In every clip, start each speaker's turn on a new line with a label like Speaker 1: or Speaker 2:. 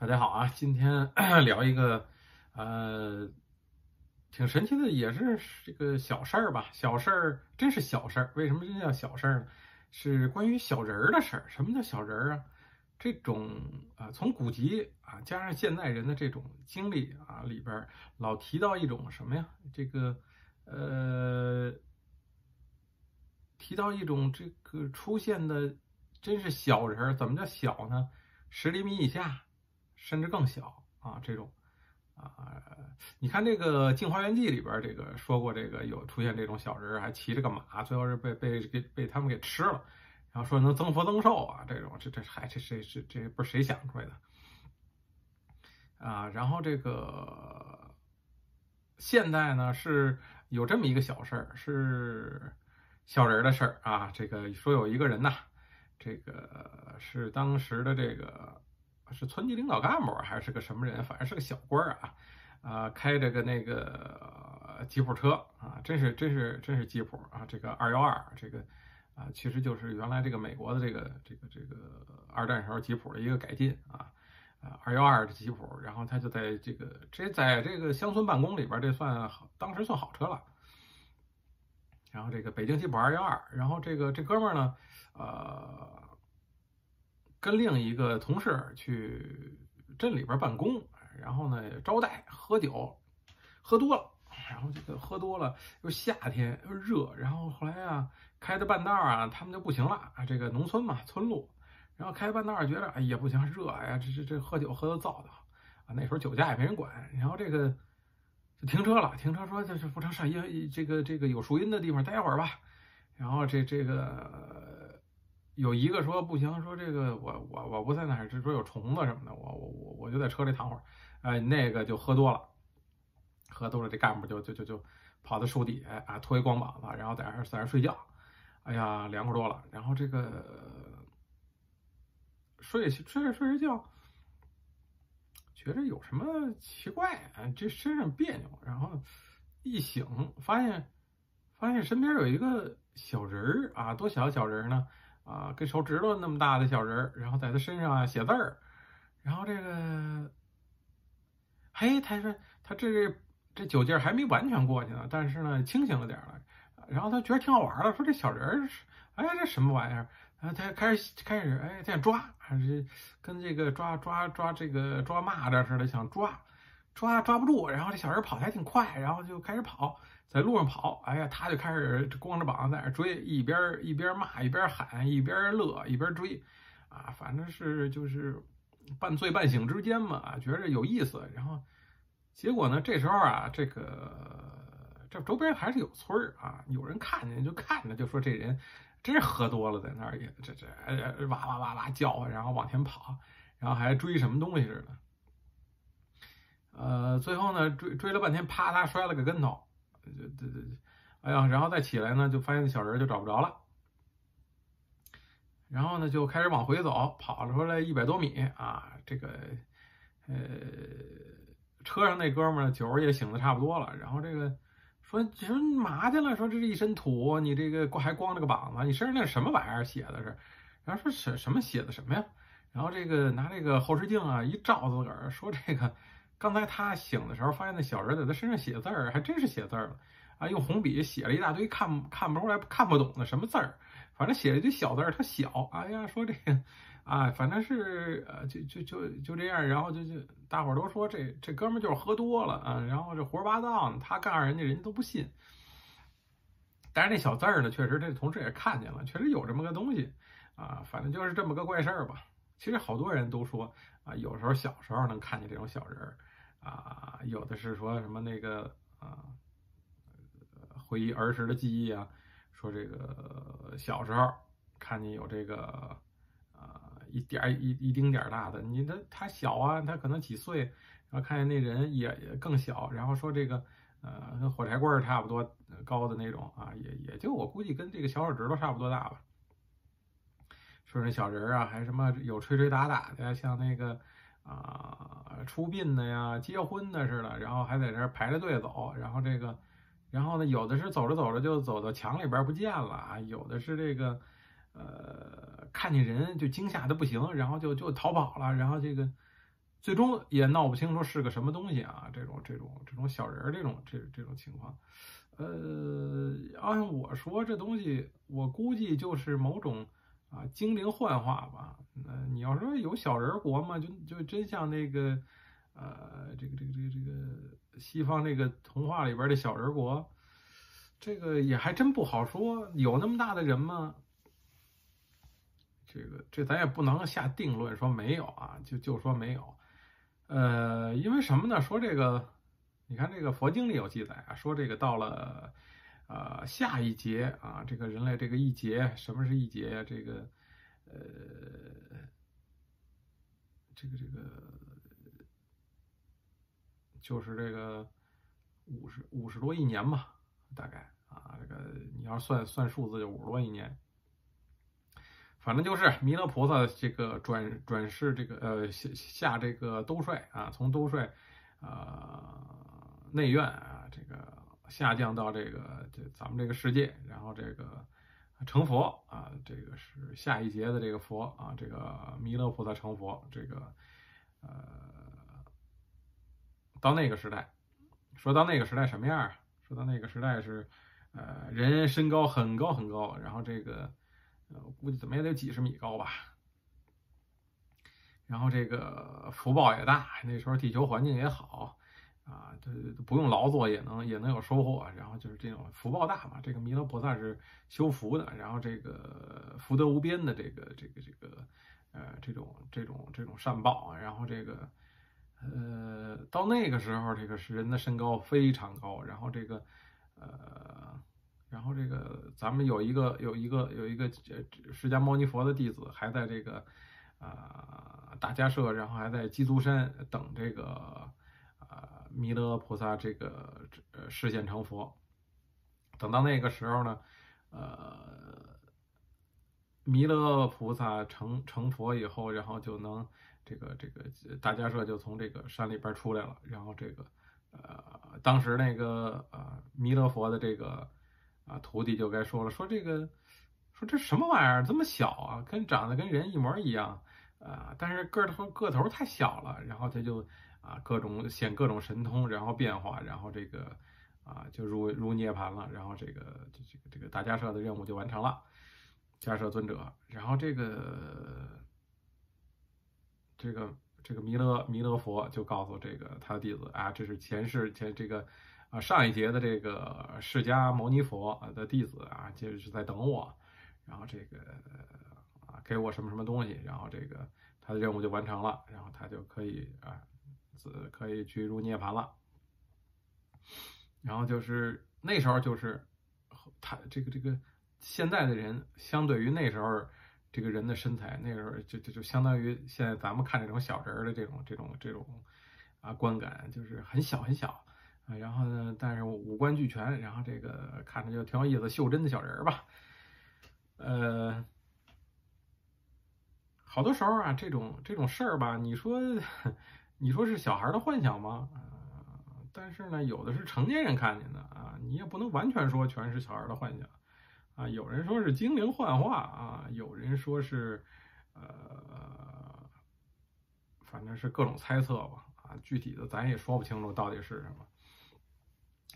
Speaker 1: 大家好啊，今天 聊一个呃挺神奇的，也是这个小事儿吧。小事儿真是小事儿，为什么真叫小事儿呢？是关于小人儿的事儿。什么叫小人儿啊？这种啊，从古籍啊，加上现代人的这种经历啊，里边老提到一种什么呀？这个呃，提到一种这个出现的真是小人儿。怎么叫小呢？十厘米以下。甚至更小啊，这种啊，你看这个《镜花缘记》里边，这个说过，这个有出现这种小人，还骑着个马，最后是被被给被他们给吃了，然后说能增福增寿啊，这种这这还这谁是这不是谁想出来的啊？然后这个现代呢是有这么一个小事儿，是小人的事儿啊。这个说有一个人呐，这个是当时的这个。是村级领导干部还是个什么人？反正是个小官啊，啊，开着个那个吉普车啊，真是真是真是吉普啊！这个二幺二，这个啊，其实就是原来这个美国的这个这个这个二战时候吉普的一个改进啊，啊，二幺二的吉普，然后他就在这个这在这个乡村办公里边，这算好，当时算好车了。然后这个北京吉普二幺二，然后这个这哥们儿呢，呃。跟另一个同事去镇里边办公，然后呢招待喝酒，喝多了，然后这个喝多了又夏天又热，然后后来啊开到半道啊，他们就不行了啊，这个农村嘛村路，然后开半道觉得哎也不行热呀，这这这喝酒喝的燥的啊，那时候酒驾也没人管，然后这个就停车了，停车说这这不成上阴这个这个有树荫的地方待会儿吧，然后这这个。有一个说不行，说这个我我我不在那儿，就说有虫子什么的，我我我我就在车里躺会儿。哎，那个就喝多了，喝多了，这干部就就就就跑到树底下啊，脱一光膀子，然后在那儿在那儿睡觉。哎呀，凉快多了。然后这个睡睡着睡着觉，觉着有什么奇怪啊，这身上别扭。然后一醒，发现发现身边有一个小人儿啊，多小小人呢？啊，跟手指头那么大的小人儿，然后在他身上写字儿，然后这个，嘿，他说他这这酒劲儿还没完全过去呢，但是呢清醒了点了，然后他觉得挺好玩的，说这小人儿，哎，这什么玩意儿？啊，他开始开始哎在抓，还是跟这个抓抓抓这个抓蚂蚱似的，想抓抓抓不住，然后这小人跑的还挺快，然后就开始跑。在路上跑，哎呀，他就开始光着膀子在那追，一边一边骂，一边喊，一边乐，一边追，啊，反正是就是半醉半醒之间嘛，觉着有意思。然后结果呢，这时候啊，这个这周边还是有村儿啊，有人看见就看着，就说这人真是喝多了，在那儿也这这哇哇哇哇叫，然后往前跑，然后还追什么东西似的。呃，最后呢，追追了半天，啪嗒摔了个跟头。对对对，哎呀，然后再起来呢，就发现那小人就找不着了。然后呢，就开始往回走，跑了出来一百多米啊。这个呃，车上那哥们儿酒也醒的差不多了。然后这个说：“你说你嘛去了？说这是一身土，你这个还光着个膀子，你身上那什么玩意儿写的是？”然后说：“什什么写的什么呀？”然后这个拿这个后视镜啊一照自个儿，说：“这个。”刚才他醒的时候，发现那小人在他身上写字儿，还真是写字儿了啊！用红笔写了一大堆，看看不出来、看不懂的什么字儿，反正写了一堆小字儿，他小。哎呀，说这个啊，反正是呃，就就就就这样。然后就就大伙儿都说这这哥们就是喝多了啊，然后这胡说八道呢。他告诉人家，人家都不信。但是那小字儿呢，确实这同事也看见了，确实有这么个东西啊。反正就是这么个怪事儿吧。其实好多人都说啊，有时候小时候能看见这种小人儿。啊，有的是说什么那个啊，回忆儿时的记忆啊，说这个小时候看见有这个啊一点一一丁点儿大的，你的他小啊，他可能几岁，然后看见那人也也更小，然后说这个呃跟火柴棍儿差不多高的那种啊，也也就我估计跟这个小手指头差不多大吧。说这小人儿啊，还什么有吹吹打打的，像那个。啊，出殡的呀，结婚的似的，然后还在这排着队走，然后这个，然后呢，有的是走着走着就走到墙里边不见了啊，有的是这个，呃，看见人就惊吓的不行，然后就就逃跑了，然后这个，最终也闹不清楚是个什么东西啊，这种这种这种小人儿这种这这种情况，呃，按我说这东西，我估计就是某种啊精灵幻化吧。那你要说有小人国嘛，就就真像那个呃这个这个这个这个西方这个童话里边的小人国，这个也还真不好说，有那么大的人吗？这个这咱也不能下定论说没有啊，就就说没有。呃，因为什么呢？说这个，你看这个佛经里有记载啊，说这个到了呃下一节啊，这个人类这个一劫，什么是一劫呀？这个呃，这个这个就是这个五十五十多亿年吧，大概啊，这个你要算算数字就五十多亿年。反正就是弥勒菩萨这个转转世这个呃下下这个兜率啊，从兜率啊内院啊这个下降到这个这咱们这个世界，然后这个成佛啊，这个是下一节的这个佛啊，这个弥勒菩萨成佛，这个呃到那个时代，说到那个时代什么样啊？说到那个时代是呃人身高很高很高，然后这个。我估计怎么也得几十米高吧，然后这个福报也大，那时候地球环境也好啊，这不用劳作也能也能有收获。然后就是这种福报大嘛，这个弥勒菩萨是修福的，然后这个福德无边的这个这个这个呃这种这种这种善报啊，然后这个呃到那个时候，这个是人的身高非常高，然后这个呃。然后这个咱们有一个有一个有一个释迦牟尼佛的弟子还在这个啊大迦舍，然后还在鸡足山等这个弥勒菩萨这个呃示现成佛。等到那个时候呢，呃弥勒菩萨成成佛以后，然后就能这个这个大迦舍就从这个山里边出来了。然后这个呃当时那个呃弥勒佛的这个。啊，徒弟就该说了，说这个，说这什么玩意儿这么小啊，跟长得跟人一模一样啊，但是个头个头太小了，然后他就啊各种显各种神通，然后变化，然后这个啊就入入涅槃了，然后这个这这个这个大迦舍的任务就完成了，迦舍尊者，然后这个这个这个弥勒弥勒佛就告诉这个他的弟子啊，这是前世前这个。啊，上一节的这个释迦牟尼佛的弟子啊，就是在等我，然后这个啊给我什么什么东西，然后这个他的任务就完成了，然后他就可以啊，可以去入涅槃了。然后就是那时候就是他这个这个现在的人，相对于那时候这个人的身材，那时候就就就相当于现在咱们看这种小人儿的这种这种这种啊观感，就是很小很小。啊，然后呢？但是五官俱全，然后这个看着就挺有意思，袖珍的小人儿吧。呃，好多时候啊，这种这种事儿吧，你说你说是小孩的幻想吗？但是呢，有的是成年人看见的啊，你也不能完全说全是小孩的幻想啊。有人说是精灵幻化啊，有人说是呃，反正是各种猜测吧。啊，具体的咱也说不清楚到底是什么。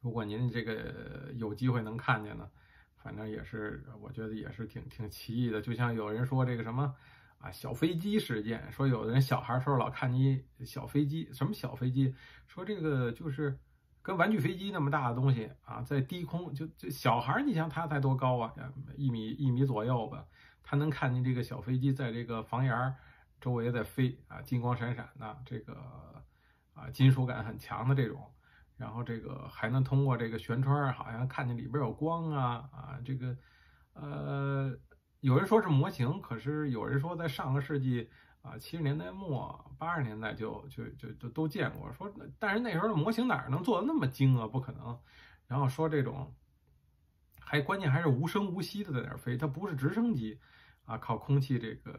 Speaker 1: 如果您这个有机会能看见呢，反正也是，我觉得也是挺挺奇异的。就像有人说这个什么啊小飞机事件，说有的人小孩时候老看你小飞机，什么小飞机，说这个就是跟玩具飞机那么大的东西啊，在低空就就小孩，你想他才多高啊，一米一米左右吧，他能看见这个小飞机在这个房檐周围在飞啊，金光闪闪的，这个啊金属感很强的这种。然后这个还能通过这个舷窗，好像看见里边有光啊啊！这个，呃，有人说是模型，可是有人说在上个世纪啊七十年代末八十年代就就就就都见过。说但是那时候的模型哪能做的那么精啊？不可能。然后说这种，还关键还是无声无息的在那儿飞，它不是直升机啊，靠空气这个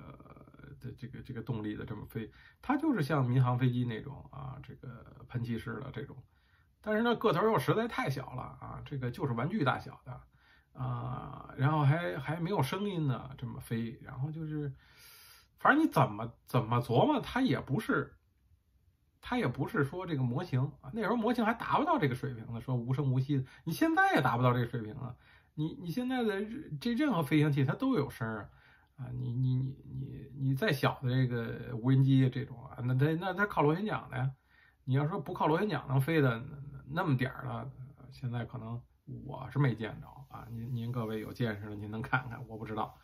Speaker 1: 的这个这个动力的这么飞，它就是像民航飞机那种啊，这个喷气式的这种。但是呢，个头又实在太小了啊！这个就是玩具大小的啊，然后还还没有声音呢，这么飞，然后就是，反正你怎么怎么琢磨，它也不是它也不是说这个模型啊，那时候模型还达不到这个水平呢，说无声无息的，你现在也达不到这个水平了。你你现在的这任何飞行器它都有声啊，啊，你你你你你再小的这个无人机这种啊，那它那它靠螺旋桨的呀。你要说不靠螺旋桨能飞的那么点儿的，现在可能我是没见着啊。您您各位有见识的，您能看看？我不知道。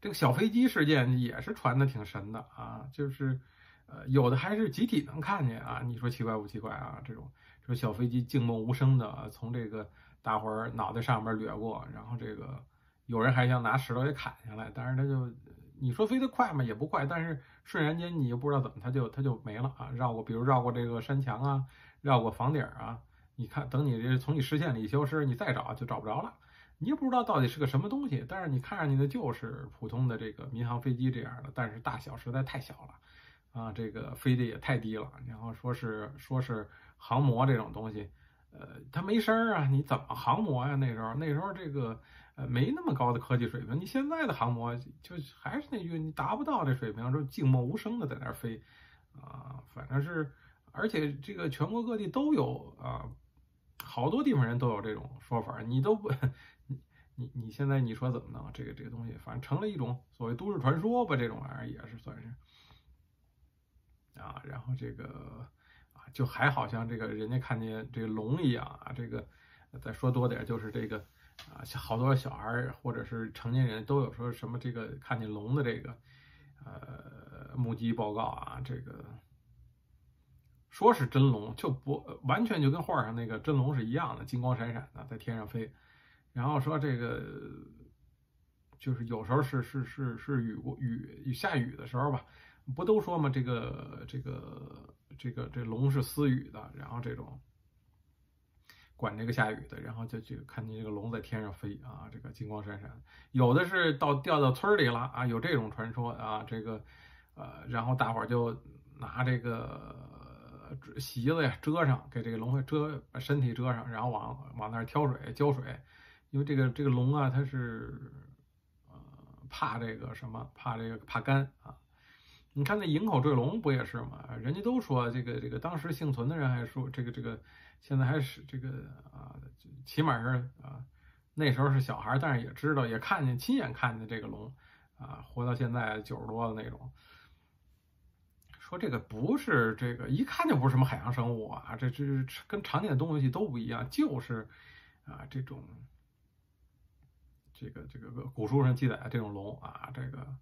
Speaker 1: 这个小飞机事件也是传的挺神的啊，就是呃有的还是集体能看见啊。你说奇怪不奇怪啊？这种这小飞机静默无声的从这个大伙儿脑袋上面掠过，然后这个有人还想拿石头给砍下来，但是他就。你说飞得快吗？也不快，但是瞬然间你又不知道怎么，它就它就没了啊！绕过，比如绕过这个山墙啊，绕过房顶啊，你看，等你这从你视线里消失，你再找就找不着了，你也不知道到底是个什么东西。但是你看上去的就是普通的这个民航飞机这样的，但是大小实在太小了啊，这个飞的也太低了。然后说是说是航模这种东西，呃，它没声儿啊，你怎么航模呀？那时候那时候这个。呃，没那么高的科技水平。你现在的航模就还是那句，你达不到这水平，就静默无声的在那儿飞，啊，反正是，而且这个全国各地都有啊，好多地方人都有这种说法，你都不，你你现在你说怎么弄？这个这个东西，反正成了一种所谓都市传说吧，这种玩意儿也是算是，啊，然后这个啊，就还好像这个人家看见这个龙一样啊，这个再说多点就是这个。啊，好多小孩或者是成年人都有说什么这个看见龙的这个呃目击报告啊，这个说是真龙，就不完全就跟画上那个真龙是一样的，金光闪闪的在天上飞。然后说这个就是有时候是是是是雨过雨下雨的时候吧，不都说嘛，这个这个这个这龙是私语的，然后这种。管这个下雨的，然后就就看见这个龙在天上飞啊，这个金光闪闪。有的是到掉到村里了啊，有这种传说啊，这个呃，然后大伙儿就拿这个席子呀遮上，给这个龙遮把身体遮上，然后往往那儿挑水浇水，因为这个这个龙啊，它是呃怕这个什么，怕这个怕干啊。你看那营口坠龙不也是吗？人家都说这个这个当时幸存的人还说这个这个。现在还是这个啊，起码是啊，那时候是小孩，但是也知道，也看见，亲眼看见这个龙啊，活到现在九十多的那种。说这个不是这个，一看就不是什么海洋生物啊，这这跟常见的东西都不一样，就是啊这种这个这个古书上记载的这种龙啊，这个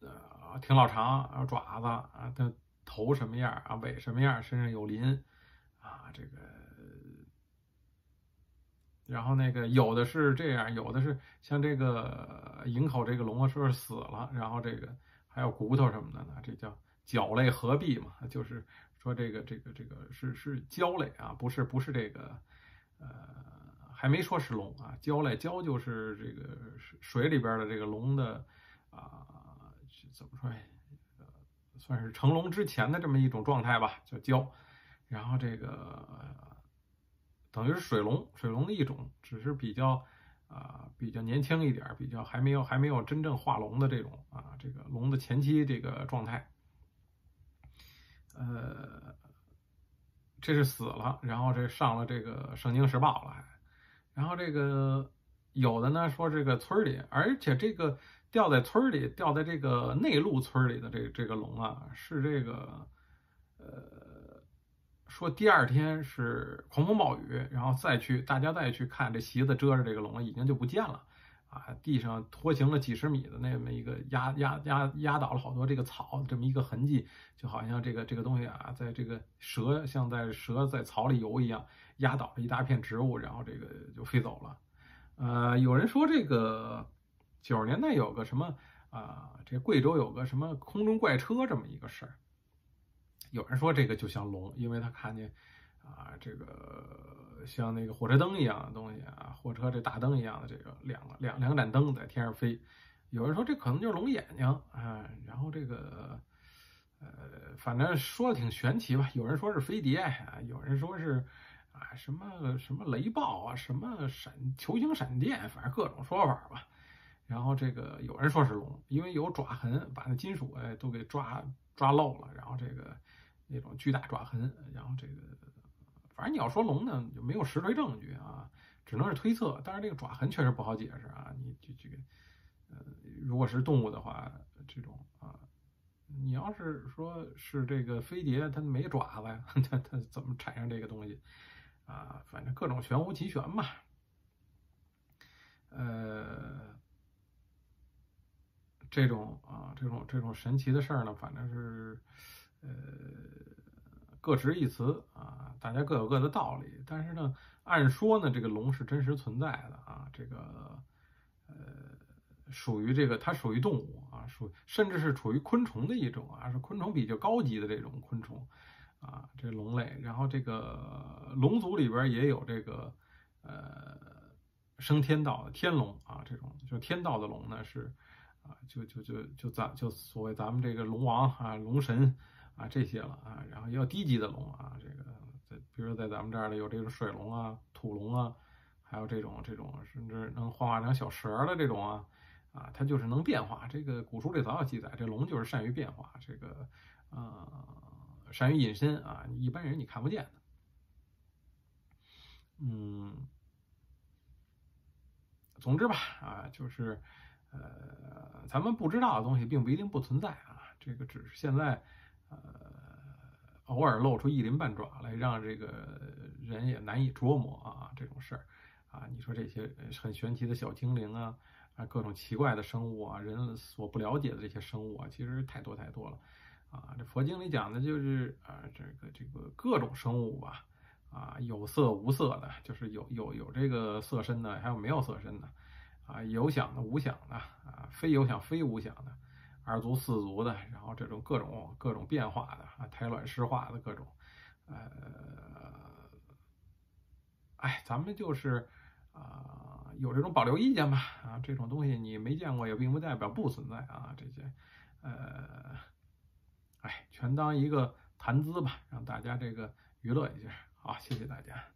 Speaker 1: 呃挺老长，爪子啊，它头什么样啊，尾什么样，身上有鳞。啊，这个，然后那个有的是这样，有的是像这个营口这个龙说是死了，然后这个还有骨头什么的呢，这叫角类合璧嘛，就是说这个这个这个是是胶类啊，不是不是这个，呃，还没说是龙啊，胶类胶就是这个水里边的这个龙的啊，怎么说呃，算是成龙之前的这么一种状态吧，叫胶。然后这个等于是水龙，水龙的一种，只是比较啊比较年轻一点，比较还没有还没有真正化龙的这种啊这个龙的前期这个状态，呃，这是死了，然后这上了这个《圣经时报》了，然后这个有的呢说这个村里，而且这个掉在村里，掉在这个内陆村里的这这个龙啊，是这个呃。说第二天是狂风暴雨，然后再去大家再去看这席子遮着这个龙已经就不见了，啊，地上拖行了几十米的那么一个压压压压倒了好多这个草，这么一个痕迹，就好像这个这个东西啊，在这个蛇像在蛇在草里游一样，压倒了一大片植物，然后这个就飞走了。呃，有人说这个九十年代有个什么啊，这贵州有个什么空中怪车这么一个事儿。有人说这个就像龙，因为他看见啊，这个 像那个火车灯一样的东西啊，火车这大灯一样的这个两个两两盏灯在天上飞。有人说这可能就是龙眼睛啊，然后这个呃，反正说的挺玄奇吧。有人说是飞碟啊，有人说是啊什么什么雷暴啊，什么闪球形闪电，反正各种说法吧。然后这个有人说是龙，因为有爪痕把那金属哎都给抓抓漏了，然后这个。那种巨大爪痕，然后这个反正你要说龙呢，就没有实锤证据啊，只能是推测。但是这个爪痕确实不好解释啊，你这这个呃，如果是动物的话，这种啊，你要是说是这个飞碟，它没爪子呀，它它怎么产生这个东西啊？反正各种玄乎其玄吧。呃，这种啊，这种这种神奇的事儿呢，反正是，呃，各执一词啊，大家各有各的道理。但是呢，按说呢，这个龙是真实存在的啊，这个，呃，属于这个它属于动物啊，属甚至是处于昆虫的一种啊，是昆虫比较高级的这种昆虫啊，这龙类。然后这个龙族里边也有这个，呃。升天道的天龙啊，这种就天道的龙呢是，啊，就就就就咱就所谓咱们这个龙王啊、龙神啊这些了啊，然后也有低级的龙啊，这个在比如说在咱们这儿呢有这种水龙啊、土龙啊，还有这种这种甚至能幻化成小蛇的这种啊，啊，它就是能变化。这个古书里早有记载，这龙就是善于变化，这个呃善于隐身啊，一般人你看不见的，嗯。总之吧，啊，就是，呃，咱们不知道的东西并不一定不存在啊，这个只是现在，呃，偶尔露出一鳞半爪来，让这个人也难以捉摸啊，这种事儿，啊，你说这些很玄奇的小精灵啊，啊，各种奇怪的生物啊，人所不了解的这些生物啊，其实太多太多了，啊，这佛经里讲的就是啊，这个这个各种生物吧。啊，有色无色的，就是有有有这个色身的，还有没有色身的，啊，有想的无想的，啊，非有想非无想的，二足四足的，然后这种各种各种变化的，啊，胎卵湿化的各种，呃，哎，咱们就是啊，有这种保留意见吧，啊，这种东西你没见过也并不代表不存在啊，这些，呃，哎，全当一个谈资吧，让大家这个娱乐一下。好，谢谢大家。